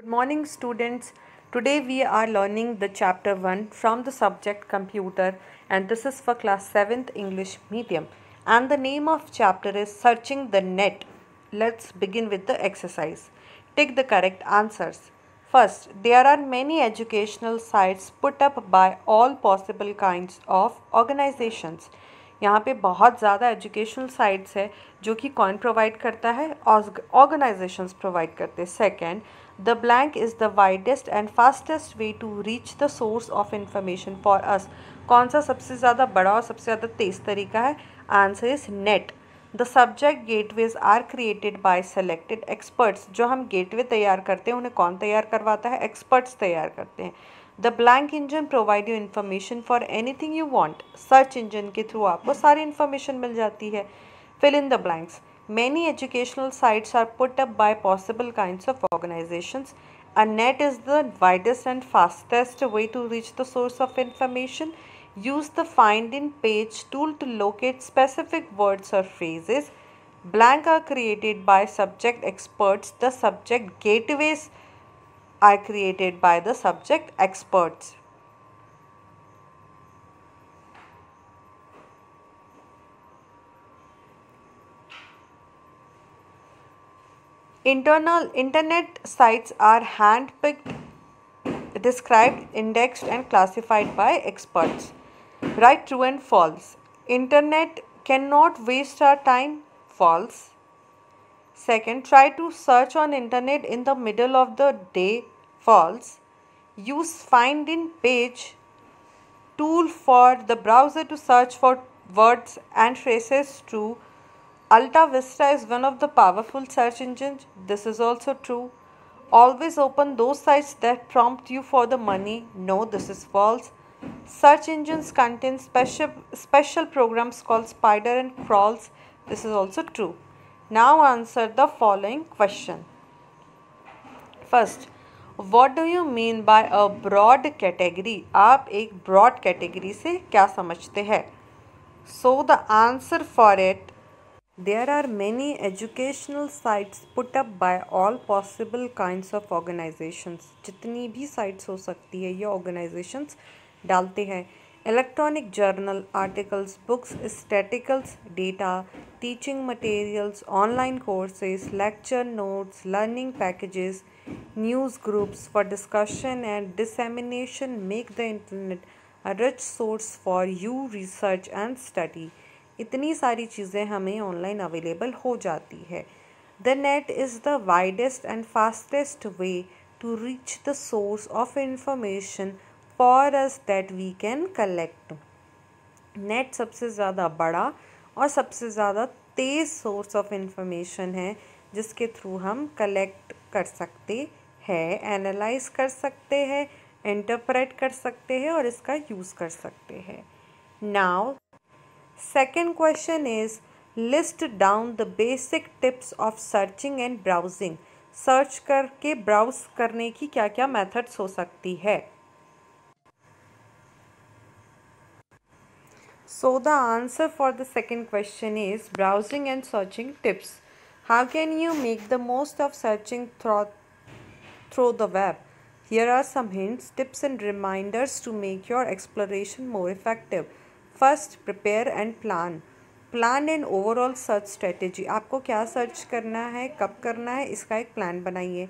Good morning students today we are learning the chapter one from the subject computer and this is for class seventh English medium and the name of chapter is searching the net let's begin with the exercise take the correct answers first there are many educational sites put up by all possible kind of organisations यहाँ पे बहुत ज़्यादा educational sites है जो कि कौन provide करता है ऑर्गेनाइजेशंस प्रोवाइड करते हैं. Second the blank is the widest and fastest way to reach the source of information for us कौन सा सबसे ज़्यादा बड़ा और सबसे ज़्यादा तेज़ तरीका है? Answer is net the subject gateways are created by selected experts जो हम गेटवे तैयार करते हैं, उन्हें कौन तैयार करवाता है? एक्सपर्ट्स तैयार करते हैं। The blank engine provide you information for anything you want search engine के थ्रू आपको सारी इन्फॉर्मेशन मिल जाती है। Fill in the blanks Many educational sites are put up by possible kinds of organizations. A net is the widest and fastest way to reach the source of information. Use the find in page tool to locate specific words or phrases. Blank are created by subject experts. The subject gateways are created by the subject experts. Internal internet sites are handpicked, described, indexed and classified by experts. Write true and false. Internet cannot waste our time. False. Second, try to search on internet in the middle of the day. False. Use find in page tool for the browser to search for words and phrases. True. Alta Vista is one of the powerful search engines. This is also true. Always open those sites that prompt you for the money. No, this is false. Search engines contain special, special programs called spider and crawls. This is also true. Now answer the following question. First, what do you mean by a broad category? आप एक broad category से क्या समझते हैं? So the answer for it there are many educational sites put up by all possible kinds of organizations. जितनी भी sites हो सकती है ये organizations डालते हैं electronic journal articles books staticals data teaching materials online courses lecture notes learning packages news groups for discussion and dissemination make the internet a rich source for you research and study इतनी सारी चीज़ें हमें online available हो जाती है। The net is the widest and fastest way to reach the source of information for us that we can collect net सबसे ज़्यादा बड़ा और सबसे ज़्यादा तेज़ सोर्स ऑफ़ इंफॉर्मेशन है, जिसके थ्रू हम कलेक्ट कर सकते हैं एनालाइज कर सकते हैं इंटरप्रेट कर सकते हैं और इसका यूज़ कर सकते हैं। Now Second question is list down the basic tips of searching and browsing. Search करके ब्राउज करने की क्या क्या मेथड्स हो सकती है So the answer for the second question is browsing and searching tips. How can you make the most of searching through, through the web? Here are some hints, tips and reminders to make your exploration more effective. First prepare and plan plan and overall search strategy आपको क्या search करना है, कब करना है, इसका एक plan बनाइए।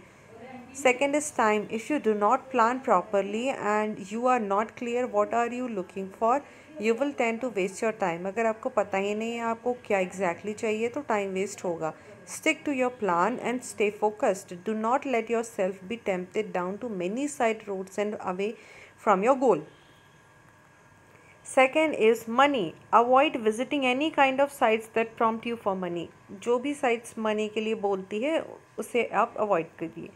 Second is time if you do not plan properly and you are not clear what are you looking for you will tend to waste your time अगर आपको पता ही नहीं है आपको क्या एग्जैक्टली exactly चाहिए तो टाइम वेस्ट होगा। Stick to your plan and stay focused do not let yourself be tempted down too many side roads and away from your goal Second is money avoid visiting any kind of sites that prompt you for money जो भी sites money के लिए बोलती है उसे आप avoid करिए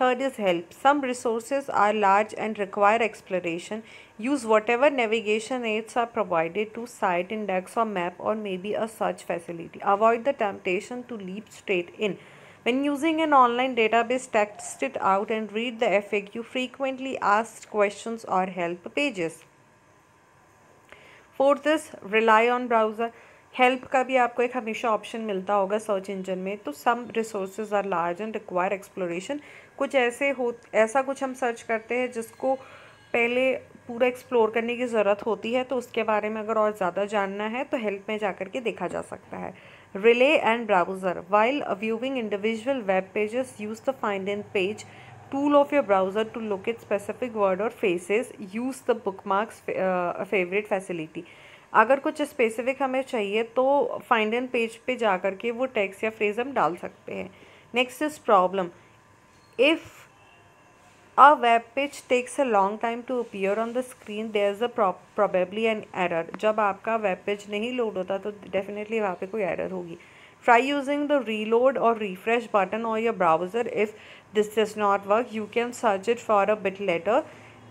third is help some resources are large and require exploration use whatever navigation aids are provided to site index और मैप और may be a search facility avoid the temptation to leap straight in When using an online database, text it out and read the FAQ frequently asked questions or help pages. Fourth is rely on browser help का भी आपको एक हमेशा option मिलता होगा search engine में। तो some resources are large and require exploration कुछ ऐसे हो, ऐसा कुछ हम सर्च करते हैं जिसको पहले पूरा एक्सप्लोर करने की ज़रूरत होती है तो उसके बारे में अगर और ज़्यादा जानना है तो हेल्प में जा के देखा जा सकता है। Rely and browser while viewing individual web pages use the find in page tool of your browser to locate specific word or phrases use the bookmarks uh, favorite facility. अगर कुछ स्पेसिफिक हमें चाहिए तो फाइंड एंड पेज पे जा कर के वो टेक्स्ट या फ्रेज हम डाल सकते हैं। Next is problem if a web page takes a long time to appear on the screen there is a probably an error जब आपका वेब पेज नहीं लोड होता तो डेफिनेटली वहाँ पे कोई एरर होगी। Try using the reload or refresh button on your browser. If this does not work, you can search it for a bit later.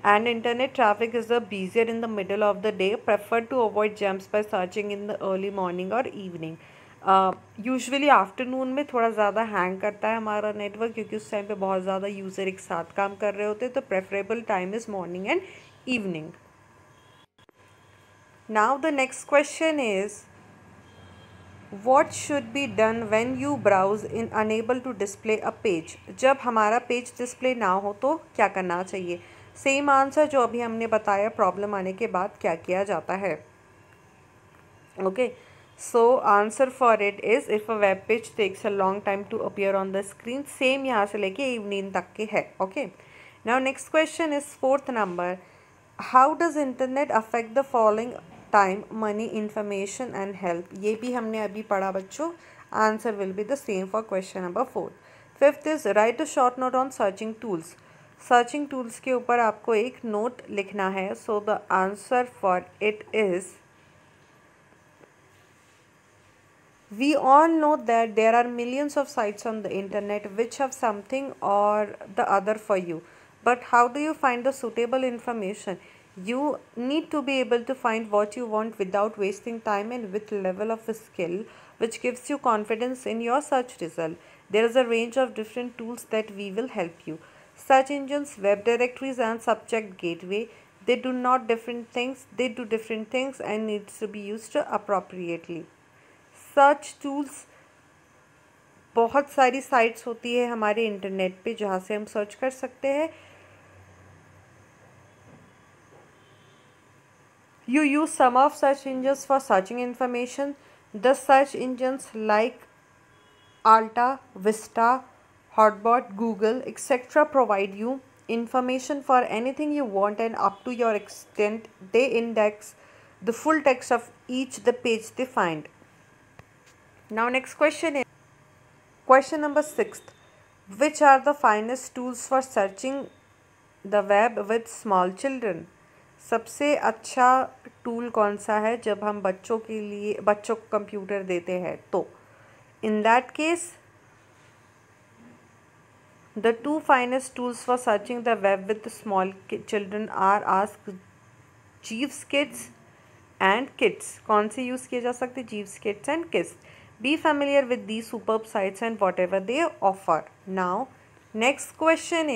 And internet traffic is the busier in the middle of the day. Prefer to avoid jumps by searching in the early morning or evening. Usually uh, afternoon में थोड़ा ज़्यादा hang करता है हमारा network क्योंकि उस time पे बहुत ज़्यादा यूज़र एक साथ काम कर रहे होते हैं तो preferable time is morning and evening now the next question is what should be done when you browse in unable to display a page जब हमारा पेज डिस्प्ले ना हो तो क्या करना चाहिए? सेम आंसर जो अभी हमने बताया प्रॉब्लम आने के बाद क्या किया जाता है? Okay so answer for it is if a web page takes a long time to appear on the screen same यहाँ से लेके इवनिंग तक के है okay now next question is fourth number how does internet affect the following time money information and help ये भी हमने अभी पढ़ा बच्चों answer will be the same for question number fourth fifth is write a short note on searching tools searching tools के ऊपर आपको एक नोट लिखना है so the answer for it is we all know that there are millions of sites on the internet which have something or the other for you but how do you find the suitable information you need to be able to find what you want without wasting time and with level of skill which gives you confidence in your search result there is a range of different tools that we will help you search engines web directories and subject gateway they do not different things they do different things and needs to be used appropriately search tools बहुत सारी sites होती है हमारे internet पे जहाँ से हम search कर सकते हैं You use some of search engines for searching information. The search engines like Alta, Vista, Hotbot, Google, etc. provide you information for anything you want and up to your extent they index the full text of each the page they find. Now next question is question number 6 which are the finest tools for searching the web with small children सबसे अच्छा tool कौन सा है जब हम बच्चों के लिए, बच्चों को कंप्यूटर देते हैं? तो in that case the two finest tools for searching the web with small children are Ask Jeeves Kids and kids कौन से यूज़ किए जा सकते Jeeves Kids and kids be familiar with the super sites and whatever they offer now next question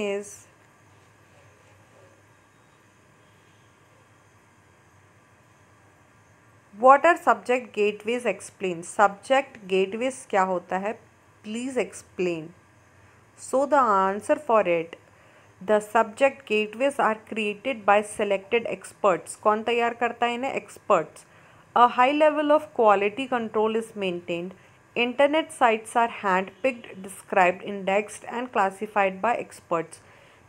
what are subject gateways explain subject gateways क्या होता है? Please explain so the answer for it the subject gateways are created by selected experts कौन तैयार करता है इन्हें? Experts a high level of quality control is maintained internet sites are hand picked described indexed and classified by experts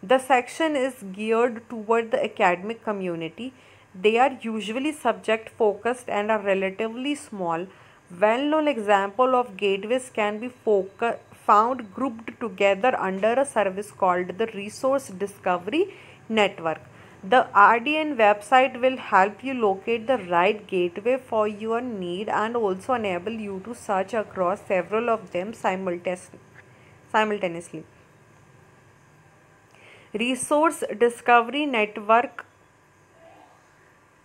the section is geared toward the academic community. They are usually subject focused and are relatively small. Well-known example of gateways can be found grouped together under a service called the Resource Discovery Network. The RDN website will help you locate the right gateway for your need and also enable you to search across several of them simultaneously. Resource Discovery Network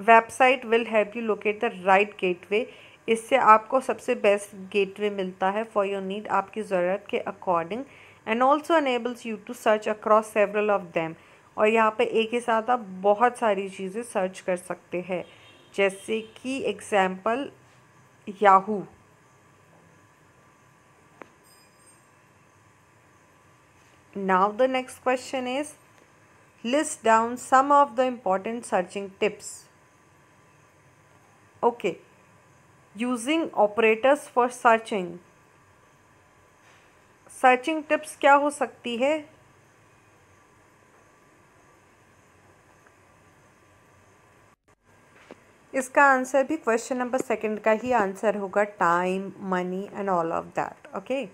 website will help you locate the right gateway. इससे आपको सबसे best gateway मिलता है for your need, आपकी ज़रूरत के according and also enables you to search across several of them और यहाँ पे एक ही साथ आप बहुत सारी चीज़ें सर्च कर सकते हैं, जैसे कि example Yahoo Now the next question is, list down some of the important searching tips. Okay. Using operators for searching. Searching tips क्या हो सकती है इसका आंसर भी क्वेश्चन नंबर सेकंड का ही आंसर होगा time money and all of that okay